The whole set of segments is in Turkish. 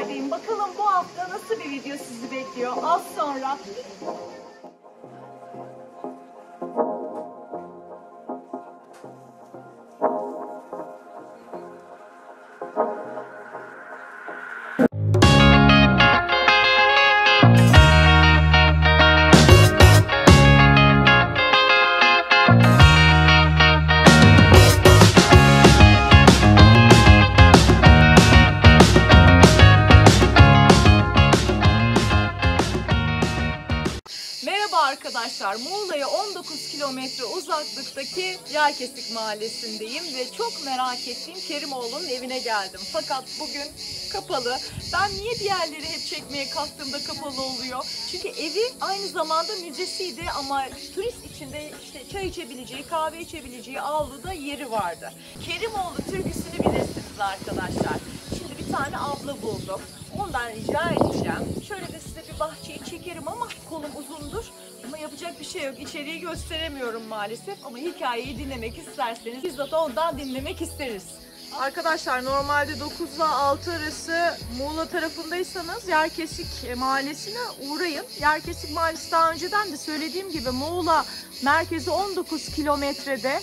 yerdeyim. Bakalım bu hafta nasıl bir video sizi bekliyor. Az sonra geldim. Fakat bugün kapalı. Ben niye bir yerleri hep çekmeye kalktığımda kapalı oluyor? Çünkü evi aynı zamanda müzesiydi ama turist içinde işte çay içebileceği, kahve içebileceği avluda yeri vardı. Kerimoğlu türküsünü bilirsiniz arkadaşlar. Şimdi bir tane abla buldum. Ondan rica edeceğim. Şöyle de size bir bahçeyi çekerim ama kolum uzundur. Ama yapacak bir şey yok. İçeriği gösteremiyorum maalesef. Ama hikayeyi dinlemek isterseniz bizzat ondan dinlemek isteriz. Arkadaşlar normalde 9 ile 6 arası Muğla tarafındaysanız Yerkesik mahallesine uğrayın. Yerkesik mahallesi daha önceden de söylediğim gibi Muğla merkezi 19 kilometrede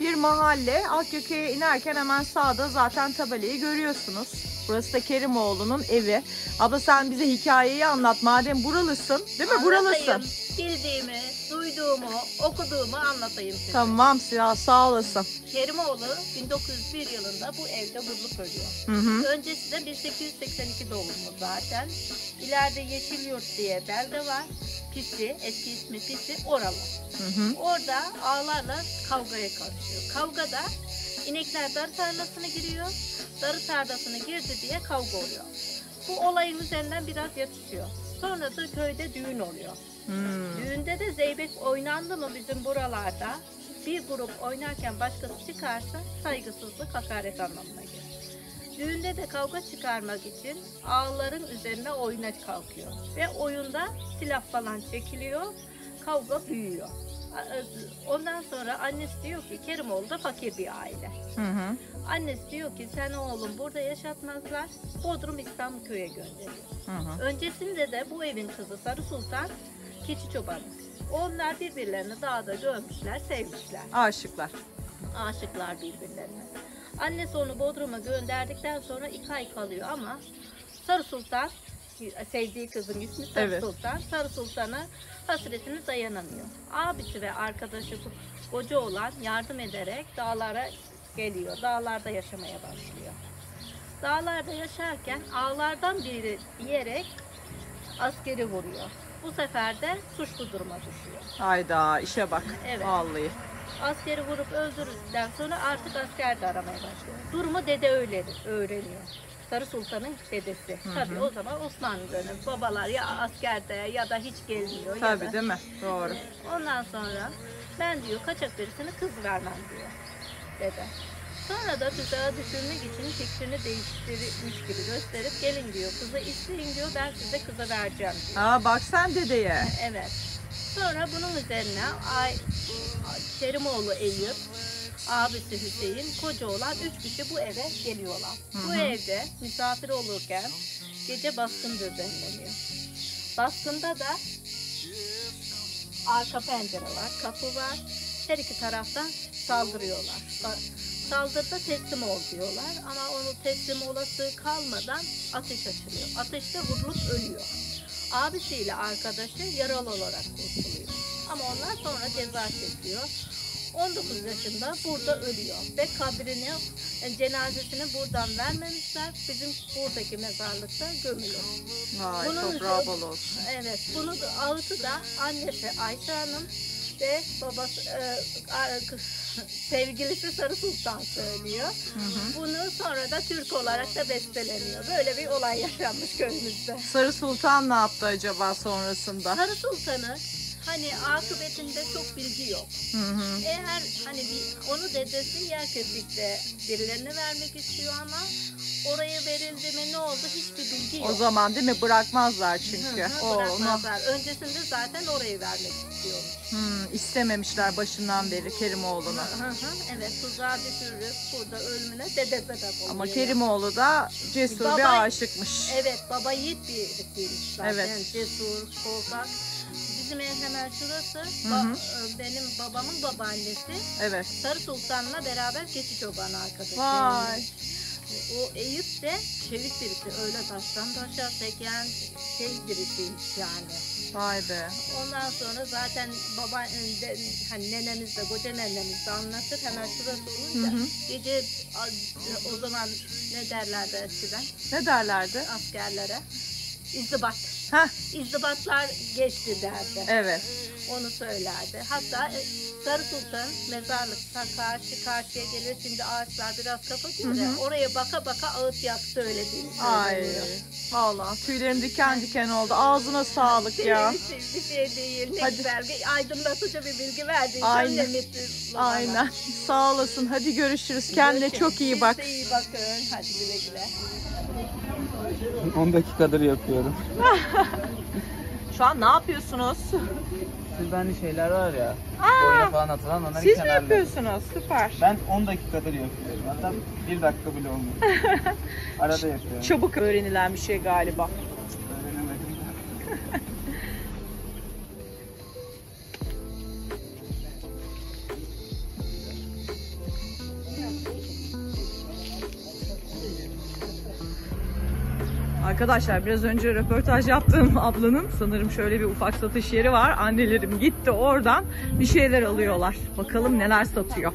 bir mahalle. Akyaka'ya inerken hemen sağda zaten tabelayı görüyorsunuz. Burası da Kerimoğlu'nun evi. Abla sen bize hikayeyi anlat madem buralısın. Değil mi? Buralısın. Anlatayım. Bildiğimi, duyduğumu, okuduğumu anlatayım size. Tamam sağ, sağ olasın. Kerimoğlu 1901 yılında bu evde vurulup ölüyor. Hı hı. Öncesi de 1882 doğumlu zaten. İleride Yeşilyurt diye belde var. Pisi, eski ismi Pisi, oralı. Hı hı. Orada ağlarla kavgaya karışıyor. Kavgada inekler darı tarlasına giriyor. Darı tarlasına girdi diye kavga oluyor. Bu olayın üzerinden biraz yatışıyor. Sonra da köyde düğün oluyor. Hmm. Düğünde de zeybek oynandı mı bizim buralarda? Bir grup oynarken başkası çıkarsa saygısızlık hakaret anlamına gelir. Düğünde de kavga çıkarmak için ağların üzerine oyuna kalkıyor. Ve oyunda silah falan çekiliyor, kavga büyüyor. Ondan sonra annesi diyor ki Kerimoğlu da fakir bir aile. Hı hı. Annesi diyor ki sen oğlum burada yaşatmazlar, Bodrum İstanbul köye gönderiyor. Hı hı. Öncesinde de bu evin kızı Sarı Sultan keçi çobanı. Onlar birbirlerini dağda görmüşler, sevmişler. Aşıklar. Aşıklar birbirlerine. Annesi onu Bodrum'a gönderdikten sonra iki ay kalıyor ama Sarı Sultan, sevdiği kızın ismi Sarı Evet. Sultan, Sarı Sultan'a hasretini dayanamıyor. Abisi ve arkadaşı koca olan yardım ederek dağlara geliyor. Dağlarda yaşamaya başlıyor. Dağlarda yaşarken ağlardan biri diyerek askeri vuruyor. Bu sefer de suçlu duruma düşüyor. Hayda işe bak. Evet. Vallahi. Askeri vurup öldürdükten sonra artık asker de aramaya başlıyor. Durumu dede öyle öğreniyor. Sarı Sultan'ın dedesi. Tabii o zaman Osmanlı dönemi. Babalar ya askerde ya da hiç gelmiyor. ya Tabii da- değil mi? Doğru. Ondan sonra ben diyor kaçak birisine kız vermem diyor dede. Sonra da tuzağa düşürmek için fikrini değiştirmiş gibi gösterip gelin diyor kızı isteyin diyor ben size kızı vereceğim diyor. Aa bak sen dedeye. Evet. Sonra bunun üzerine Ay Kerimoğlu Eyüp, abisi Hüseyin, koca olan üç kişi bu eve geliyorlar. Bu evde misafir olurken gece baskın düzenleniyor. Baskında da arka pencere var, kapı var. Her iki taraftan saldırıyorlar. Sa- Saldırıda teslim ol diyorlar ama onu teslim olası kalmadan ateş açılıyor. Ateşte vurulup ölüyor. Abisiyle arkadaşı yaralı olarak kurtuluyor. Ama onlar sonra ceza çekiyor. 19 yaşında burada ölüyor ve kabrini, e, cenazesini buradan vermemişler. Bizim buradaki mezarlıkta gömülüyor. Vay Bunun toprağı bol olsun. Evet, bunu ağıtı da annesi Ayşe Hanım ve babası e, a- sevgilisi Sarı Sultan söylüyor. Bunu sonra da Türk olarak da besteleniyor. Böyle bir olay yaşanmış köyümüzde. Sarı Sultan ne yaptı acaba sonrasında? Sarı Sultan'ı hani akıbetinde çok bilgi yok. Hı hı. Eğer hani bir, onu dedesi yer kesikte birilerine vermek istiyor ama oraya verildi mi ne oldu hiçbir bilgi yok. O zaman değil mi? Bırakmazlar çünkü. Hı hı, O, onu bırakmazlar. Öncesinde zaten orayı vermek istiyormuş. hmm, istememişler başından beri Kerimoğlu'nu. Hı hı, evet tuzağa düşürürüp burada ölümüne dede sebep oluyor. Ama Kerimoğlu da cesur Baba- bir aşıkmış. Evet baba yiğit birisiymiş zaten. Evet. Cesur, korkak. Bizim ev hemen şurası. Hı hı. e, benim babamın babaannesi Evet. Sarı Sultan'la beraber keçi çobanı arkadaşı. Vay. O Eyüp de çevik birisi. Öyle taştan taşa seken şey birisiymiş yani. Vay be. Ondan sonra zaten baba e, de, hani nenemiz de koca nenemiz de anlatır hemen şurası olunca hı. gece o zaman ne derlerdi eskiden Ne derlerdi? askerlere izdibat. Heh, İzdibatlar geçti derdi. evet. Onu söylerdi. Hatta e, Sarı Sultan mezarlıkta karşı karşıya gelir. Şimdi ağaçlar biraz kapatıyor ya. Oraya baka baka ağıt yak söylediğini Ay. söyleniyor. Valla tüylerim diken diken oldu. Ağzına sağlık ya. Bir şey, bir şey değil. Ne Hadi. güzel. Bir aydınlatıcı bir bilgi verdin. Aynen. Sen mutlu bana. Aynen. Sağ olasın. Hadi görüşürüz. Kendine çok iyi bak. Siz de iyi bakın. Hadi güle güle. 10 dakikadır yapıyorum. Şu an ne yapıyorsunuz? Sizde hani şeyler var ya. Aa, Boyuna falan atılan onların Siz mi yapıyorsunuz? Süper. Ben 10 dakikadır yapıyorum. Hatta 1 dakika bile olmuyor. Arada yapıyorum. Çabuk öğrenilen bir şey galiba. Öğrenemedim Arkadaşlar biraz önce röportaj yaptığım ablanın sanırım şöyle bir ufak satış yeri var. Annelerim gitti oradan bir şeyler alıyorlar. Bakalım neler satıyor.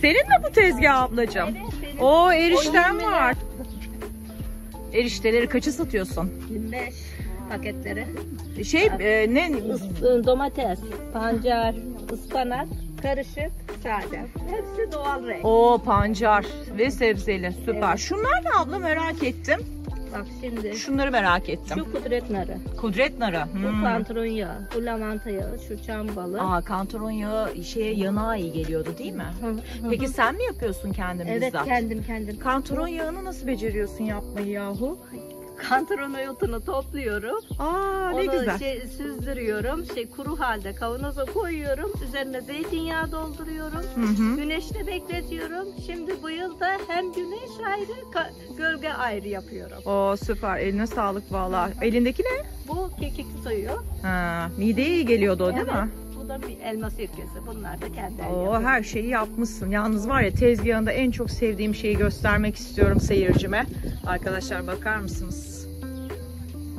Senin mi bu tezgah ablacığım? O erişten O yirmi var. Erişteleri kaça satıyorsun? 25 paketleri. Şey e, ne? Is- domates, pancar, ıspanak, karışık, sade. Hepsi doğal renk. O pancar ve sebzeli süper. Şunlar ne abla merak ettim. Bak şimdi Şunları merak ettim. şu kudret narı, Kudret narı. bu Hmm. pantolon yağı, bu lavanta yağı, şu çam balı. Aa kantaron yağı şeye yanağa iyi geliyordu değil mi? Peki sen mi yapıyorsun kendin Evet bizzat? kendim kendim. Kantaron yağını nasıl beceriyorsun yapmayı yahu? Kantaron otunu topluyorum. Aa ne Onu güzel. şey, süzdürüyorum. Şey kuru halde kavanoza koyuyorum. Üzerine zeytinyağı dolduruyorum. Hı hı. Güneşte bekletiyorum. Şimdi bu yıl da hem güneş ayrı, gölge ayrı yapıyorum. Oo süper. Eline sağlık valla. Elindeki ne? Bu kekikli soyu. Ha, mideye iyi geliyordu o değil Evet, mi? Da bir elma sirkesi. Bunlar da kendi Oo her şeyi yapmışsın. Yalnız var ya tezgahında en çok sevdiğim şeyi göstermek istiyorum seyircime. Arkadaşlar bakar mısınız?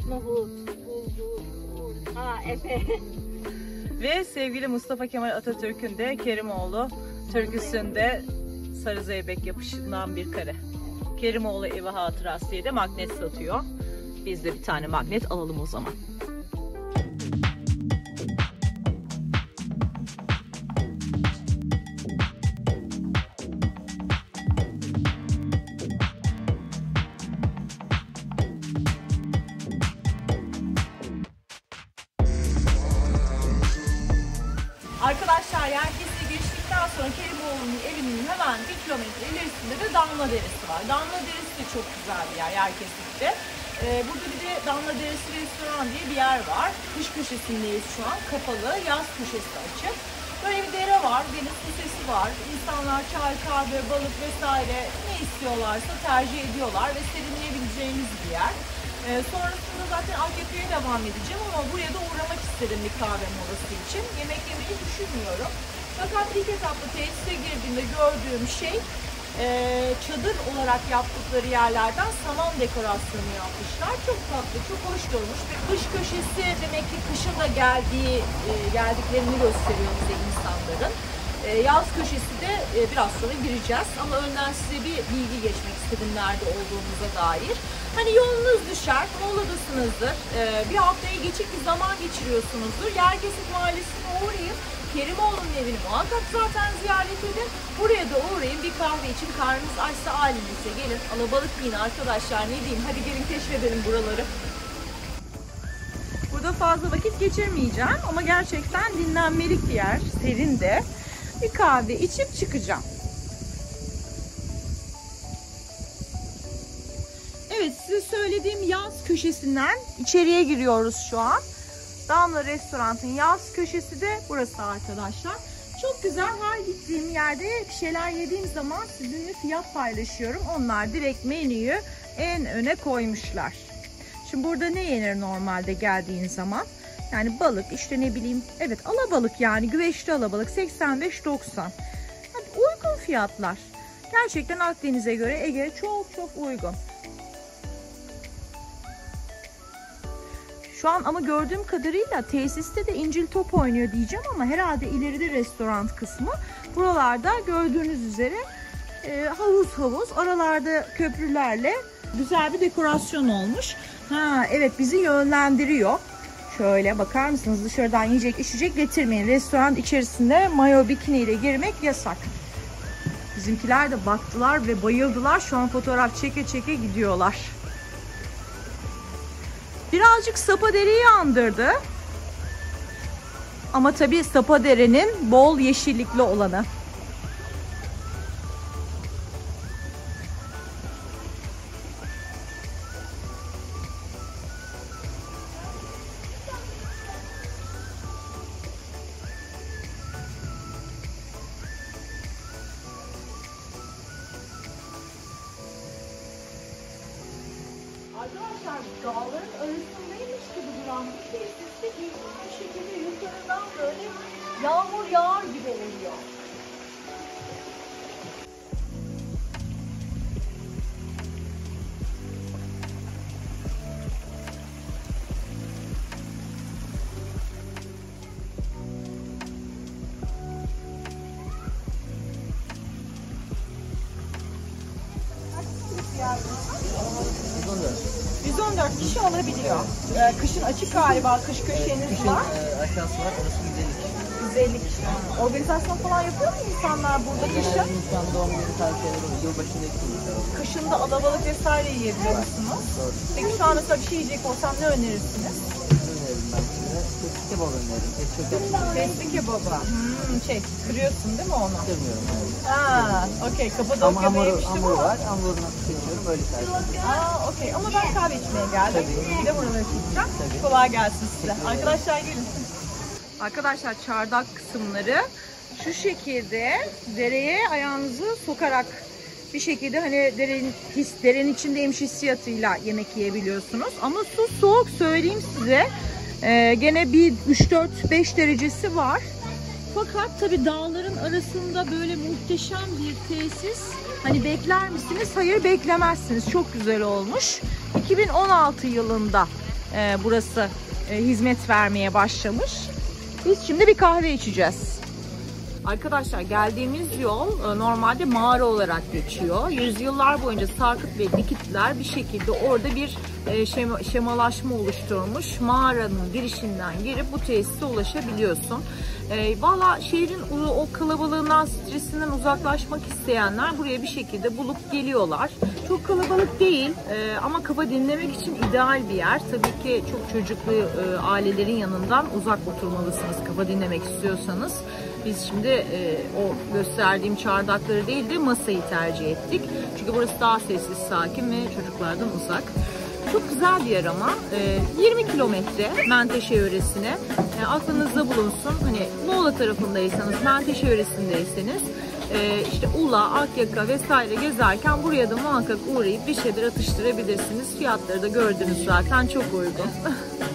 Nohut, bulgur. Ha Efe. Ve sevgili Mustafa Kemal Atatürk'ün de Kerimoğlu türküsünde Sarı Zeybek yapışından bir kare. Kerimoğlu evi hatırası diye de magnet satıyor. Biz de bir tane magnet alalım o zaman. Arkadaşlar Yerkes'e geçtikten sonra Kerimoğlu'nun evinin hemen bir kilometre ilerisinde de Damla Deresi var. Damla Deresi de çok güzel bir yer Yerkes'te. Ee, burada bir de Damla Deresi Restoran diye bir yer var. Kış köşesindeyiz şu an. Kapalı, yaz köşesi açık. Böyle bir dere var, deniz sesi var. İnsanlar çay, kahve, balık vesaire ne istiyorlarsa tercih ediyorlar ve serinleyebileceğiniz bir yer. Ee, sonrasında zaten AKP'ye devam edeceğim ama buraya da uğramak istedim bir kahve molası için. Yemek yemeyi düşünmüyorum. Fakat ilk etapta tesise girdiğimde gördüğüm şey e, çadır olarak yaptıkları yerlerden saman dekorasyonu yapmışlar. Çok tatlı, çok hoş durmuş. Ve kış köşesi demek ki kışın da geldiği, e, geldiklerini gösteriyor bize insanların. E, yaz köşesi de e, biraz sonra gireceğiz ama önden size bir bilgi geçmek istedim nerede olduğumuza dair. Hani yolunuz düşer, moladasınızdır, e, bir haftaya geçik bir zaman geçiriyorsunuzdur. Yerkesik Mahallesi'ne uğrayın. Kerimoğlu'nun evini muhakkak zaten ziyaret edin. Buraya da uğrayın bir kahve için karnınız açsa halinize gelin. Alabalık yiyin arkadaşlar ne diyeyim hadi gelin keşfedelim buraları. Burada fazla vakit geçirmeyeceğim ama gerçekten dinlenmelik bir yer. Serin de. Bir kahve içip çıkacağım. Evet size söylediğim yaz köşesinden içeriye giriyoruz şu an. Damla Restorant'ın yaz köşesi de burası arkadaşlar. Çok güzel her gittiğim yerde şeyler yediğim zaman sizinle fiyat paylaşıyorum. Onlar direkt menüyü en öne koymuşlar. Şimdi burada ne yenir normalde geldiğin zaman? Yani balık işte ne bileyim evet alabalık yani güveçli alabalık 85-90. Hadi uygun fiyatlar. Gerçekten Akdeniz'e göre Ege çok çok uygun. Şu an ama gördüğüm kadarıyla tesiste de incil top oynuyor diyeceğim ama herhalde ileride restoran kısmı. Buralarda gördüğünüz üzere e, havuz havuz aralarda köprülerle güzel bir dekorasyon olmuş. Ha evet bizi yönlendiriyor. Şöyle bakar mısınız dışarıdan yiyecek içecek getirmeyin. Restoran içerisinde mayo bikini ile girmek yasak. Bizimkiler de baktılar ve bayıldılar. Şu an fotoğraf çeke çeke gidiyorlar. Birazcık Sapadere'yi andırdı. Ama tabii Sapadere'nin bol yeşillikli olanı. Burası? 114 kişi alabiliyor. Ee, kışın açık galiba, kış köşeniz var. aşağısı var, orası 150 150 kişi. Organizasyon falan yapıyor mu insanlar burada kışın? İnsan doğum günü tavsiyeleri olur. Yılbaşındaki Kışın da alabalık vesaire yiyebiliyor musunuz? Peki şu an mesela bir şey yiyecek olsam ne önerirsiniz? öneririm ben size. Tepsi kebap öneririm. Et çöker Testi kebabı. Hmm, şey, kırıyorsun değil mi onu? Yani. Ha, okey. Ama Kapadokya hamuru, yemiştim hamuru ama. var. Hamurunu seçiyorum. Öyle tercih ediyorum. Aa, okey. Ama ben kahve içmeye geldim. Tabii. Bir de buraları çekeceğim. Tabii. Kolay gelsin size. Arkadaşlar gelin. Arkadaşlar çardak kısımları şu şekilde dereye ayağınızı sokarak bir şekilde hani derenin, his, derenin içindeymiş hissiyatıyla yemek yiyebiliyorsunuz. Ama su soğuk söyleyeyim size. Ee, gene bir 3-4-5 derecesi var. Fakat tabi dağların arasında böyle muhteşem bir tesis. Hani bekler misiniz? Hayır beklemezsiniz. Çok güzel olmuş. 2016 yılında e, burası e, hizmet vermeye başlamış. Biz şimdi bir kahve içeceğiz. Arkadaşlar geldiğimiz yol e, normalde mağara olarak geçiyor. Yüzyıllar boyunca Sarkıt ve Dikitler bir şekilde orada bir e, şema, şemalaşma oluşturmuş. Mağaranın girişinden girip bu tesise ulaşabiliyorsun. E, Valla şehrin o, kalabalığından, stresinden uzaklaşmak isteyenler buraya bir şekilde bulup geliyorlar. Çok kalabalık değil e, ama kafa dinlemek için ideal bir yer. Tabii ki çok çocuklu e, ailelerin yanından uzak oturmalısınız kafa dinlemek istiyorsanız. Biz şimdi e, o gösterdiğim çardakları değil de masayı tercih ettik. Çünkü burası daha sessiz, sakin ve çocuklardan uzak. Çok güzel bir yer ama. E, 20 kilometre Menteşe yöresine. E, aklınızda bulunsun. Hani Muğla tarafındaysanız, Menteşe yöresindeyseniz e, işte Ula, Akyaka vesaire gezerken buraya da muhakkak uğrayıp bir şeyler atıştırabilirsiniz. Fiyatları da gördünüz zaten çok uygun.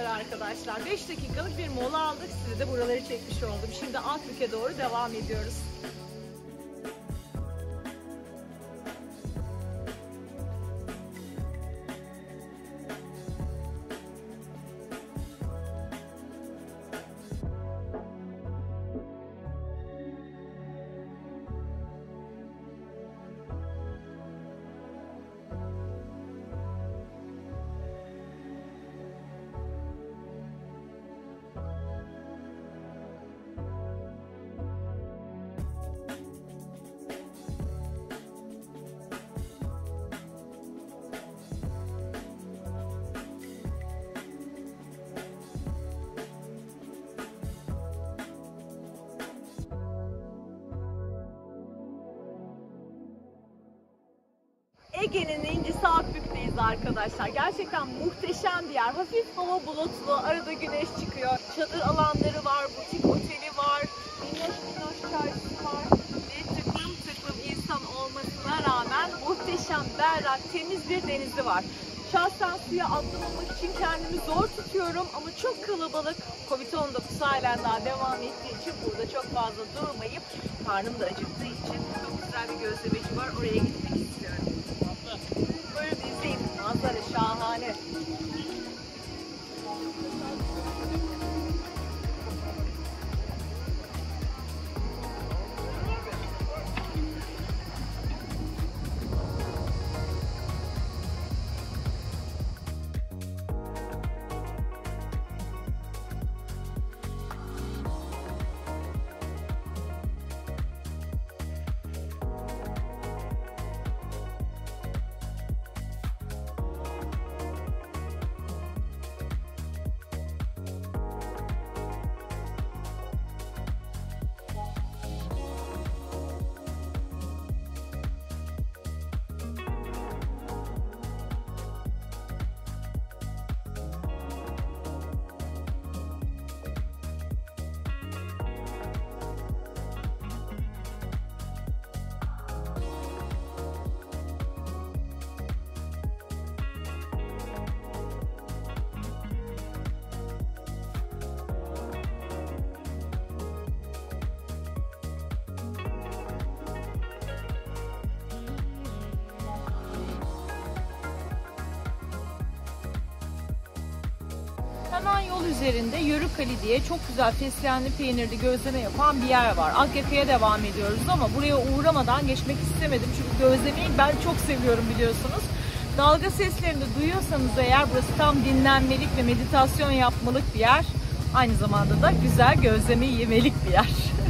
kadar arkadaşlar. 5 dakikalık bir mola aldık. Size de buraları çekmiş oldum. Şimdi Akbük'e doğru devam ediyoruz. Ege'nin incisi Akbük'teyiz arkadaşlar. Gerçekten muhteşem bir yer. Hafif hava bulutlu, arada güneş çıkıyor. Çadır alanları var, butik oteli var, minnoş minnoş çarşısı var. Ve tıklım tıklım insan olmasına rağmen muhteşem, berrak, temiz bir denizi var. Şahsen suya atlamamak için kendimi zor tutuyorum ama çok kalabalık. Covid-19 halen daha devam ettiği için burada çok fazla durmayıp karnım da acıktığı için çok güzel bir gözlemeci var. Oraya gitmek Hemen yol üzerinde Yörük Ali diye çok güzel fesleğenli peynirli gözleme yapan bir yer var. Akyaka'ya devam ediyoruz ama buraya uğramadan geçmek istemedim. Çünkü gözlemeyi ben çok seviyorum biliyorsunuz. Dalga seslerini duyuyorsanız eğer burası tam dinlenmelik ve meditasyon yapmalık bir yer. Aynı zamanda da güzel gözleme yemelik bir yer.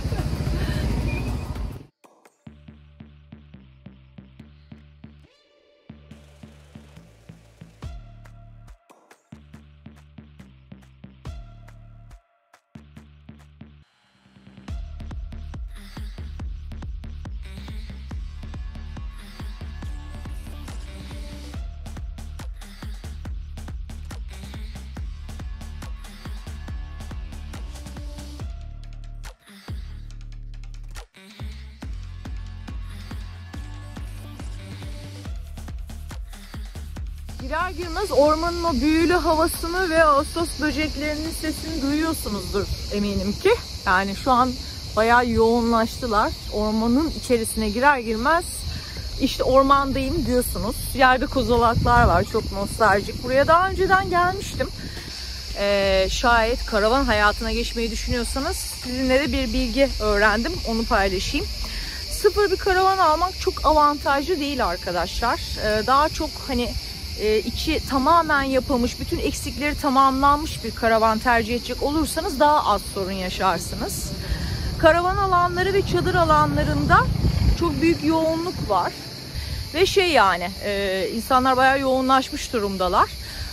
Girer girmez ormanın o büyülü havasını ve Ağustos böceklerinin sesini duyuyorsunuzdur eminim ki. Yani şu an bayağı yoğunlaştılar. Ormanın içerisine girer girmez işte ormandayım diyorsunuz. Yerde kozalaklar var çok nostaljik. Buraya daha önceden gelmiştim. Ee, şayet karavan hayatına geçmeyi düşünüyorsanız sizinle de bir bilgi öğrendim. Onu paylaşayım. Sıfır bir karavan almak çok avantajlı değil arkadaşlar. Ee, daha çok hani e, içi tamamen yapılmış, bütün eksikleri tamamlanmış bir karavan tercih edecek olursanız daha az sorun yaşarsınız. Karavan alanları ve çadır alanlarında çok büyük yoğunluk var. Ve şey yani e, insanlar bayağı yoğunlaşmış durumdalar.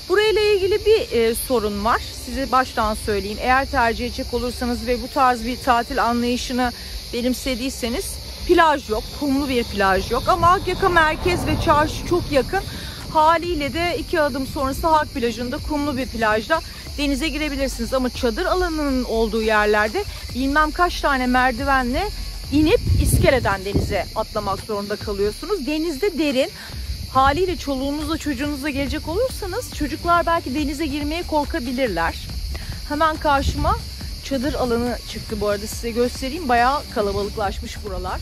Burayla ilgili bir e, sorun var. Size baştan söyleyeyim. Eğer tercih edecek olursanız ve bu tarz bir tatil anlayışını benimsediyseniz plaj yok. Kumlu bir plaj yok. Ama Akyaka merkez ve çarşı çok yakın. Haliyle de iki adım sonrası Halk plajında kumlu bir plajda denize girebilirsiniz. Ama çadır alanının olduğu yerlerde bilmem kaç tane merdivenle inip iskeleden denize atlamak zorunda kalıyorsunuz. Denizde derin. Haliyle çoluğunuzla çocuğunuzla gelecek olursanız çocuklar belki denize girmeye korkabilirler. Hemen karşıma çadır alanı çıktı bu arada size göstereyim. Bayağı kalabalıklaşmış buralar.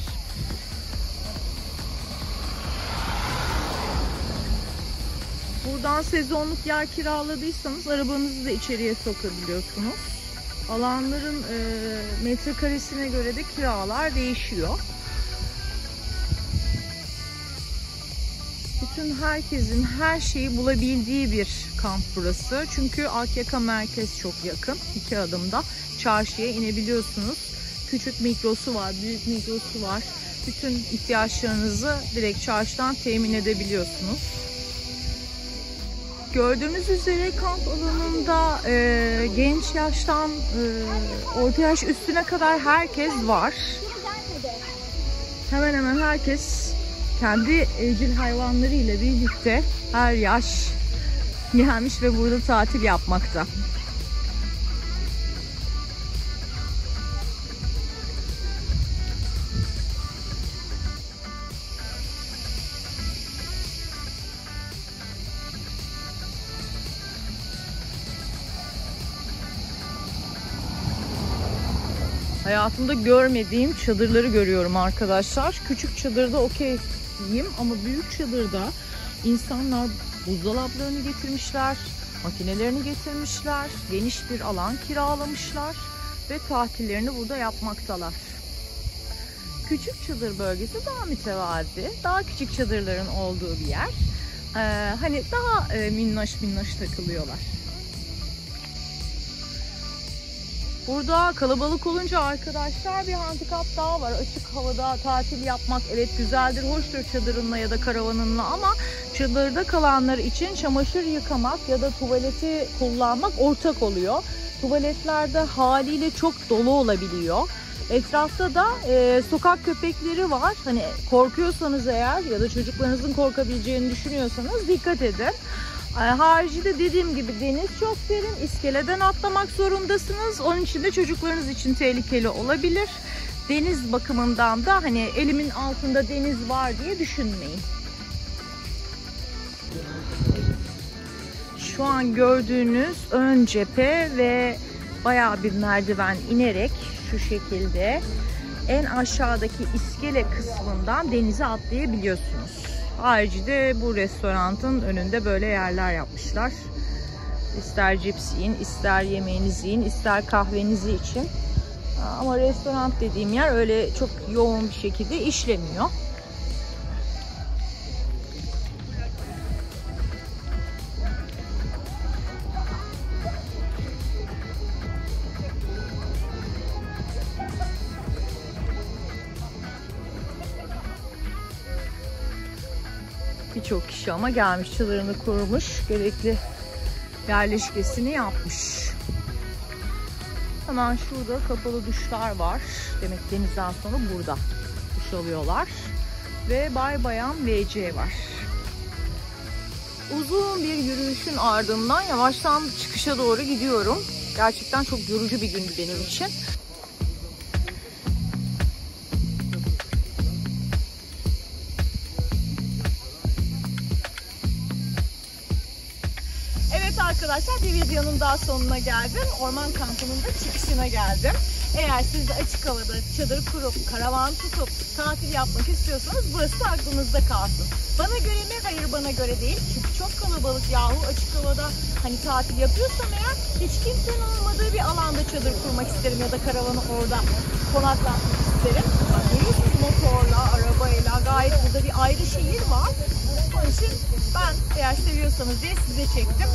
Buradan sezonluk yer kiraladıysanız arabanızı da içeriye sokabiliyorsunuz. Alanların e, metrekaresine göre de kiralar değişiyor. Bütün herkesin her şeyi bulabildiği bir kamp burası. Çünkü Akyaka merkez çok yakın. iki adımda çarşıya inebiliyorsunuz. Küçük mikrosu var, büyük mikrosu var. Bütün ihtiyaçlarınızı direkt çarşıdan temin edebiliyorsunuz. Gördüğünüz üzere kamp alanında e, genç yaştan e, orta yaş üstüne kadar herkes var. Hemen hemen herkes kendi evcil hayvanlarıyla birlikte her yaş gelmiş ve burada tatil yapmakta. Hayatımda görmediğim çadırları görüyorum arkadaşlar. Küçük çadırda okeyim ama büyük çadırda insanlar buzdolaplarını getirmişler, makinelerini getirmişler, geniş bir alan kiralamışlar ve tatillerini burada yapmaktalar. Küçük çadır bölgesi daha mütevazi, daha küçük çadırların olduğu bir yer. Ee, hani daha e, minnoş minnoş takılıyorlar. Burada kalabalık olunca arkadaşlar bir handikap daha var. Açık havada tatil yapmak evet güzeldir, hoştur çadırınla ya da karavanınla ama çadırda kalanlar için çamaşır yıkamak ya da tuvaleti kullanmak ortak oluyor. Tuvaletlerde haliyle çok dolu olabiliyor. Etrafta da e, sokak köpekleri var. Hani korkuyorsanız eğer ya da çocuklarınızın korkabileceğini düşünüyorsanız dikkat edin. E, Haricinde dediğim gibi deniz çok derin. İskeleden atlamak zorundasınız. Onun için de çocuklarınız için tehlikeli olabilir. Deniz bakımından da hani elimin altında deniz var diye düşünmeyin. Şu an gördüğünüz ön cephe ve bayağı bir merdiven inerek şu şekilde en aşağıdaki iskele kısmından denize atlayabiliyorsunuz. Haricinde bu restoranın önünde böyle yerler yapmışlar. İster cips yiyin, ister yemeğinizi yiyin, ister kahvenizi için. Ama restoran dediğim yer öyle çok yoğun bir şekilde işlemiyor. Kişi ama gelmiş çadırını kurmuş. Gerekli yerleşkesini yapmış. Hemen şurada kapalı duşlar var. Demek denizden sonra burada duş alıyorlar. Ve Bay Bayan WC var. Uzun bir yürüyüşün ardından yavaştan çıkışa doğru gidiyorum. Gerçekten çok yorucu bir gündü benim için. Arkadaşlar bir videonun daha sonuna geldim. Orman kampının da çıkışına geldim. Eğer siz de açık havada çadır kurup karavan tutup tatil yapmak istiyorsanız burası da aklınızda kalsın. Bana göre mi? Hayır bana göre değil. Çünkü çok kalabalık yahu açık havada hani tatil yapıyorsam eğer hiç kimsenin olmadığı bir alanda çadır kurmak isterim ya da karavanı orada konaklatmak isterim. Bak, motorla, arabayla gayet burada bir ayrı şehir var. Onun için ben eğer seviyorsanız diye size çektim.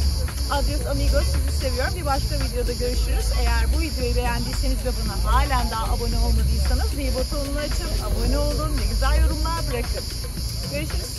Adios amigos sizi seviyorum. Bir başka videoda görüşürüz. Eğer bu videoyu beğendiyseniz ve buna halen daha abone olmadıysanız zil butonunu açın, abone olun ve güzel yorumlar bırakın. Görüşürüz.